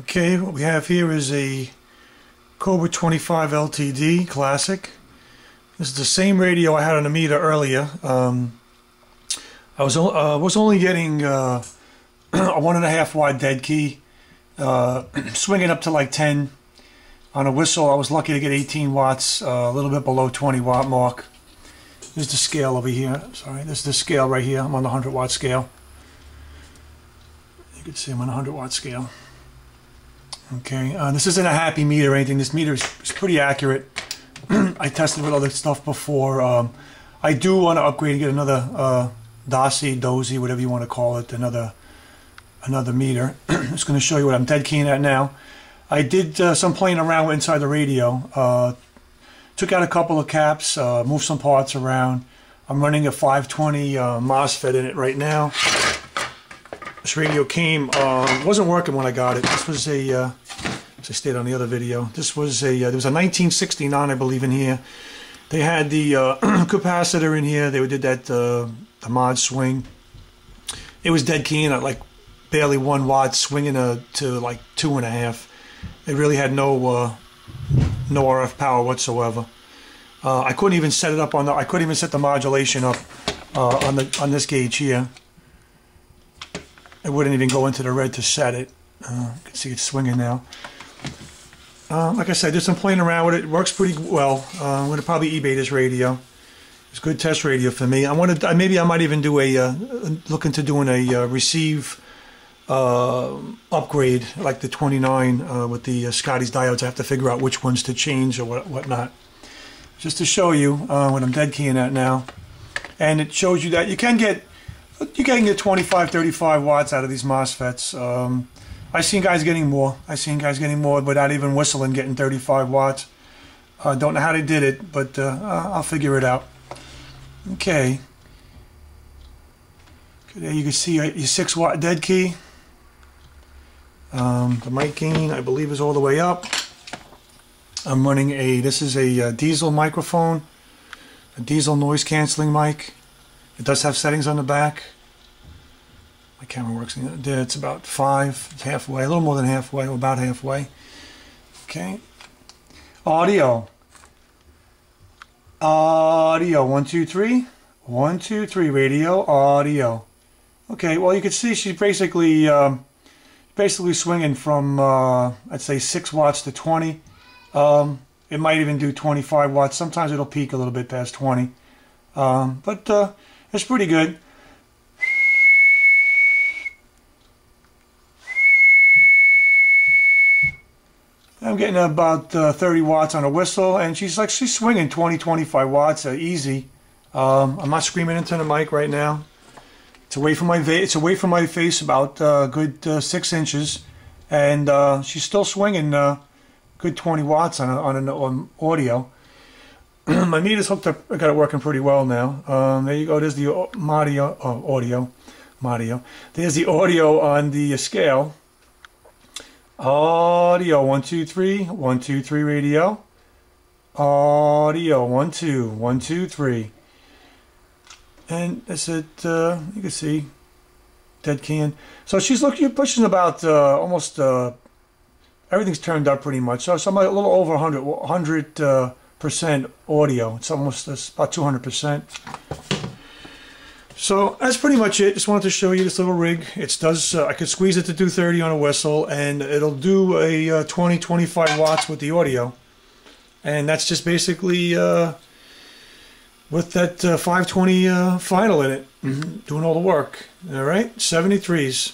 Okay, what we have here is a Cobra 25 LTD Classic. This is the same radio I had on meter earlier. Um, I was uh, was only getting uh, a one and a half wide dead key, uh, swinging up to like 10. On a whistle, I was lucky to get 18 watts, uh, a little bit below 20 watt mark. This is the scale over here. Sorry, this is the scale right here. I'm on the 100 watt scale. You can see I'm on a 100 watt scale. Okay, uh, this isn't a happy meter or anything. This meter is, is pretty accurate. I tested with other stuff before. Um, I do want to upgrade and get another uh, Dosy, Dosy, whatever you want to call it, another another meter. just going to show you what I'm dead keying at now. I did uh, some playing around inside the radio. Uh, took out a couple of caps, uh, moved some parts around. I'm running a 520 uh, MOSFET in it right now. This radio came, uh, wasn't working when I got it. This was a, uh, as I stated on the other video, this was a, uh, there was a 1969, I believe, in here. They had the uh, capacitor in here. They did that, uh, the mod swing. It was dead keying at like barely one watt, swinging a, to like two and a half. It really had no, uh, no RF power whatsoever. Uh, I couldn't even set it up on the, I couldn't even set the modulation up uh, on the on this gauge here. It wouldn't even go into the red to set it. Uh, you can see it's swinging now. Uh, like I said, did some playing around with it. It works pretty well. Uh, I'm going to probably eBay this radio. It's a good test radio for me. I wanted, uh, maybe I might even do a, uh, look into doing a uh, receive uh, upgrade like the 29 uh, with the Schottky diodes. I have to figure out which ones to change or what whatnot. Just to show you what I'm dead keying at now. And it shows you that you can get you can get 25, 35 watts out of these MOSFETs. Um, I've seen guys getting more. I've seen guys getting more without even whistling, getting 35 watts. I uh, don't know how they did it, but uh, I'll figure it out. Okay. There you can see your 6 watt dead key. Um, the mic gain, I believe, is all the way up. I'm running a, this is a uh, diesel microphone, a diesel noise canceling mic. It does have settings on the back. My camera works. It's about five, halfway, a little more than halfway, about halfway. Okay. Audio. Audio. One, two, three. One, two, three. Radio. Audio. Okay. Well, you can see she's basically um, basically swinging from uh, I'd say six watts to 20. Um, it might even do 25 watts. Sometimes it'll peak a little bit past 20. Um, but uh, it's pretty good. I'm getting about uh, 30 watts on a whistle, and she's like she's swinging 20, 25 watts uh, easy. Um, I'm not screaming into the mic right now. It's away from my it's away from my face about uh, good uh, six inches, and uh, she's still swinging uh, good 20 watts on a, on an audio. my meter's hooked up. I got it working pretty well now. Um, there you go. There's the audio. Oh, audio. Audio. There's the audio on the scale. Audio one two three one two three radio. Audio one two one two three. And that's it. Uh, you can see dead can. So she's looking. Pushing about uh, almost. Uh, everything's turned up pretty much. So, so a little over 100 100 uh, percent audio. It's almost it's about 200 percent. So that's pretty much it. Just wanted to show you this little rig. It does. Uh, I could squeeze it to 230 on a whistle, and it'll do a uh, 20 25 watts with the audio. And that's just basically uh, with that uh, 520 uh, final in it, mm -hmm. doing all the work. All right, 73s.